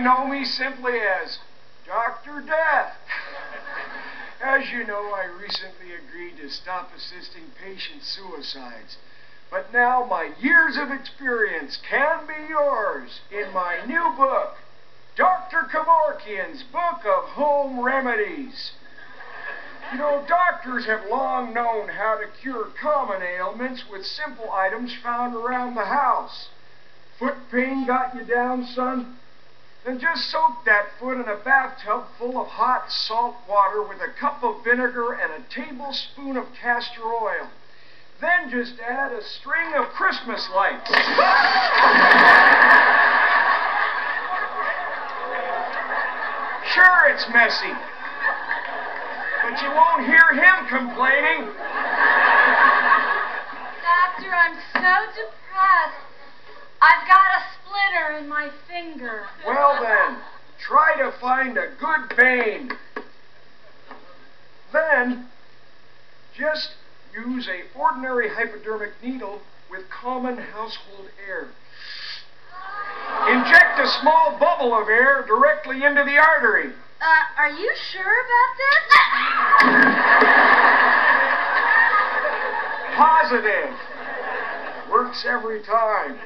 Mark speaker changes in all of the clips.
Speaker 1: know me simply as Dr. Death. As you know, I recently agreed to stop assisting patient suicides. But now my years of experience can be yours in my new book, Dr. Kevorkian's Book of Home Remedies. You know, doctors have long known how to cure common ailments with simple items found around the house. Foot pain got you down, son? Then just soak that foot in a bathtub full of hot salt water with a cup of vinegar and a tablespoon of castor oil. Then just add a string of Christmas lights. sure, it's messy. But you won't hear him complaining.
Speaker 2: Doctor, I'm so depressed. I've got a splinter in my finger.
Speaker 1: Well then, try to find a good vein. Then, just use a ordinary hypodermic needle with common household air. Inject a small bubble of air directly into the artery.
Speaker 2: Uh, are you sure about this?
Speaker 1: Positive. Works every time.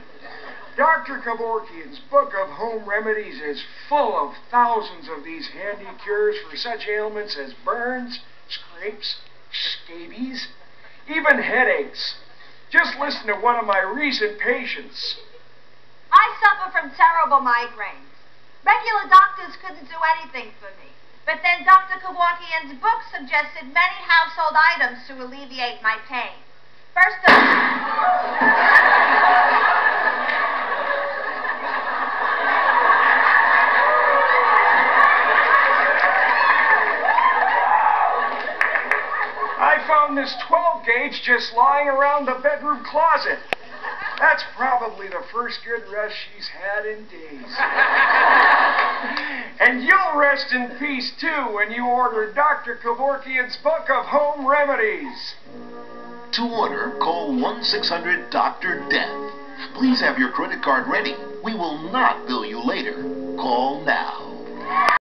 Speaker 1: Dr. Kevorkian's Book of Home Remedies is full of thousands of these handy cures for such ailments as burns, scrapes, scabies, even headaches. Just listen to one of my recent patients.
Speaker 3: I suffer from terrible migraines. Regular doctors couldn't do anything for me. But then Dr. Kevorkian's book suggested many household items to alleviate my pain. First of
Speaker 1: I found this 12 gauge just lying around the bedroom closet. That's probably the first good rest she's had in days. and you'll rest in peace too when you order Dr. Kevorkian's Book of Home Remedies.
Speaker 4: To order, call 1 600 Dr. Death. Please have your credit card ready. We will not bill you later. Call now.